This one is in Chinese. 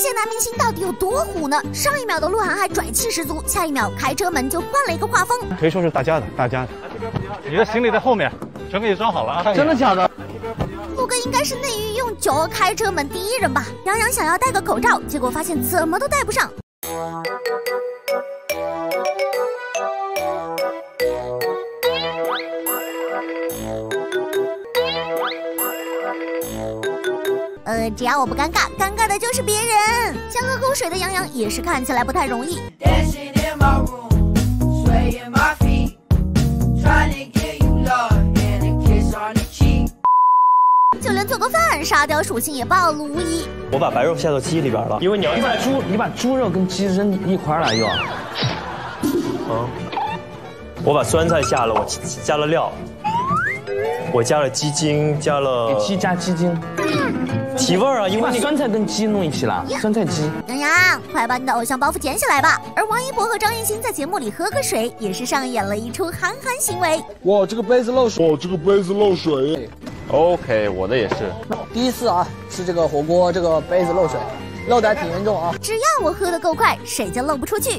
些男明星到底有多虎呢？上一秒的鹿晗还拽气十足，下一秒开车门就换了一个画风。可以说是大家的，大家的。你的行李在后面，全给你装好了啊！真的假的？鹿哥应该是内娱用酒开车门第一人吧？杨洋想要戴个口罩，结果发现怎么都戴不上。呃，只要我不尴尬，尴尬的就是别人。想喝口水的杨洋也是看起来不太容易。就连做个饭，沙雕属性也暴露无遗。我把白肉下到鸡里边了，因为你要你把猪你把猪肉跟鸡扔一块儿了又。嗯，我把酸菜下了，我加了料，我加了鸡精，加了鸡加鸡精。提味儿啊！因为酸菜跟鸡弄一起了，酸菜鸡。杨洋，快把你的偶像包袱捡起来吧！而王一博和张艺兴在节目里喝个水，也是上演了一出憨憨行为。哇，这个杯子漏水！哇，这个杯子漏水。OK，我的也是。第一次啊，吃这个火锅，这个杯子漏水，漏的还挺严重啊。只要我喝的够快，水就漏不出去。